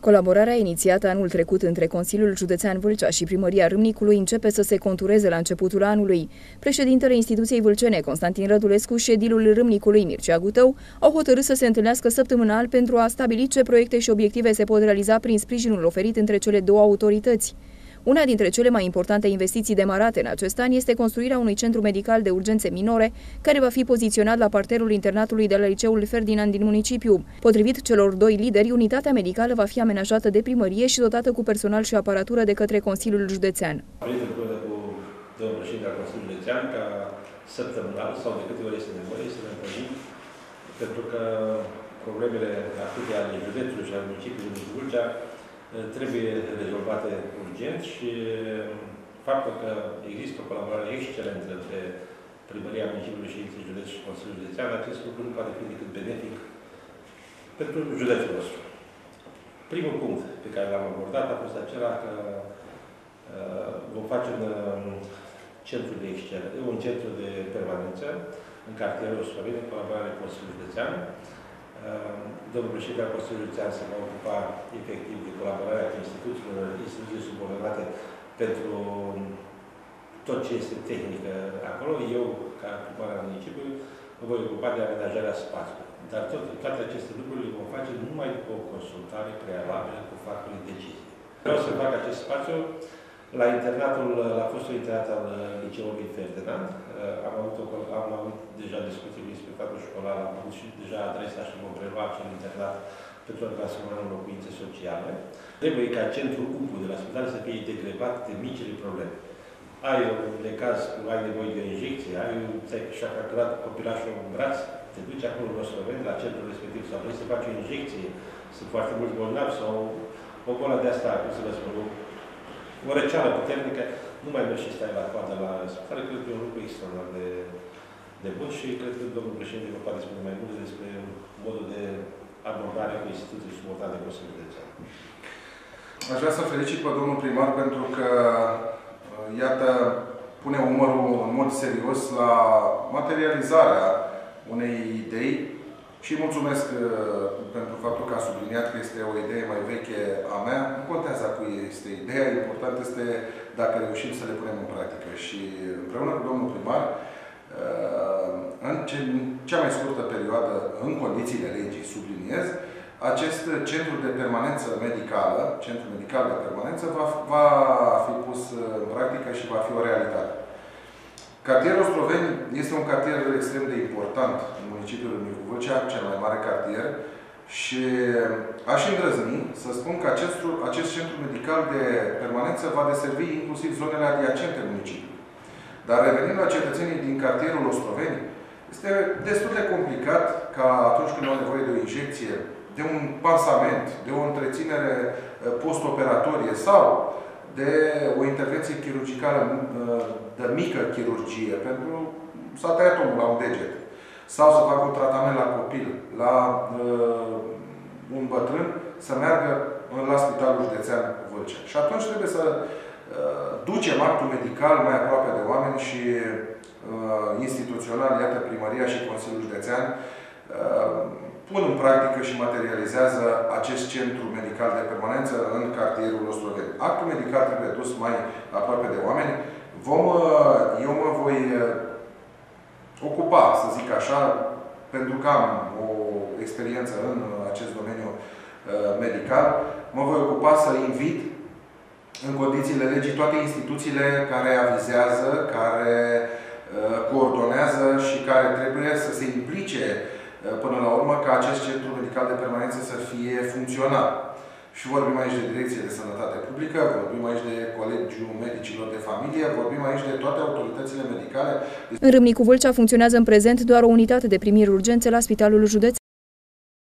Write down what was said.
Colaborarea inițiată anul trecut între Consiliul Județean Vâlcea și Primăria Râmnicului începe să se contureze la începutul anului. Președintele instituției vâlcene, Constantin Rădulescu și edilul Râmnicului, Mircea Gutău, au hotărât să se întâlnească săptămânal pentru a stabili ce proiecte și obiective se pot realiza prin sprijinul oferit între cele două autorități. Una dintre cele mai importante investiții demarate în acest an este construirea unui centru medical de urgențe minore, care va fi poziționat la parterul internatului de la liceul Ferdinand din municipiu. Potrivit celor doi lideri, unitatea medicală va fi amenajată de primărie și dotată cu personal și aparatură de către Consiliul Județean. domnul președinte al Consiliului Județean ca săptămânal sau de câte ori este nevoie să ne întâlnim, pentru că problemele acute ale județului și ale municipiului Vâlcea trebuie rezolvate urgent și faptul că există o colaborare excelentă între Primăria Municipiului Ședinței Județ și Consiliul Județean, acest lucru nu poate fi decât benefic pentru județul nostru. Primul punct pe care l-am abordat a fost acela că uh, vom face un uh, centru de excelență, un centru de permanență în cartierul Slovenia, în colaborare cu Consiliul Județean, Ehm, domnul președinte al Consiliului Județean se va ocupa efectiv de colaborarea cu instituțiilor, instituții subordonate pentru tot ce este tehnică acolo. Eu, ca primar al municipiului, mă voi ocupa de amenajarea spațiului. Dar tot, toate aceste lucruri le vom face numai după o consultare prealabilă cu factorii decizii. Vreau să fac acest spațiu la internatul, la fostul internat al liceului Ferdinand. Am avut, o, am avut deja discuții cu inspectorul școlar, am avut și deja adresa și vom prelua acel internat pentru a transforma în locuințe sociale. Trebuie ca centrul UPU de la spital să fie degrevat de micile probleme. Ai un caz, ai nevoie de o injecție, ai și-a fracturat copilașul în braț, te duci acolo în Osloveni, la centrul respectiv, sau vrei să faci o injecție, sunt foarte mulți bolnavi, sau o bolă de asta, cum să vă spun, o răceală puternică, nu mai mergi și stai la coadă la spital, cred că e un lucru extraordinar de, de bun și cred că domnul președinte vă poate spune mai multe despre modul de abordare cu instituții subordonate de Consiliul Județean. Aș vrea să felicit pe domnul primar pentru că, uh, iată, pune umărul în mod serios la materializarea unei idei și mulțumesc uh, pentru faptul că a subliniat că este o idee mai veche a mea. Nu contează cu este ideea, important este dacă reușim să le punem în practică. Și împreună cu domnul primar, uh, în cea mai scurtă perioadă, în condițiile legii, subliniez, acest centru de permanență medicală, centru medical de permanență, va, va fi pus în practică și va fi o realitate. Cartierul Ostroveni este un cartier extrem de important în municipiul Micu Vâlcea, cel mai mare cartier, și aș îndrăzni să spun că acest, acest centru medical de permanență va deservi inclusiv zonele adiacente municipiului. Dar revenind la cetățenii din cartierul Ostroveni, este destul de complicat ca atunci când au nevoie de o injecție, de un pansament, de o întreținere eh, postoperatorie sau de o intervenție chirurgicală uh, de mică chirurgie, pentru s-a tăiat omul la un deget. Sau să facă un tratament la copil, la uh, un bătrân, să meargă la Spitalul Județean Vâlcea. Și atunci trebuie să uh, ducem actul medical mai aproape de oameni și uh, instituțional, iată, Primăria și Consiliul Județean, uh, pun în practică și materializează acest centru medical de permanență în cartierul Ostroveni. Actul medical trebuie dus mai aproape de oameni. Vom, uh, eu mă voi uh, ocupa, să zic așa, pentru că am o experiență în acest domeniu uh, medical, mă voi ocupa să invit în condițiile legii toate instituțiile care avizează, care coordonează și care trebuie să se implice Eh, până la urmă ca acest centru medical de permanență să fie funcțional. Și vorbim aici de Direcție de Sănătate Publică, vorbim aici de Colegiul Medicilor de Familie, vorbim aici de toate autoritățile medicale. În Râmnicu Vâlcea funcționează în prezent doar o unitate de primiri urgențe la Spitalul Județean.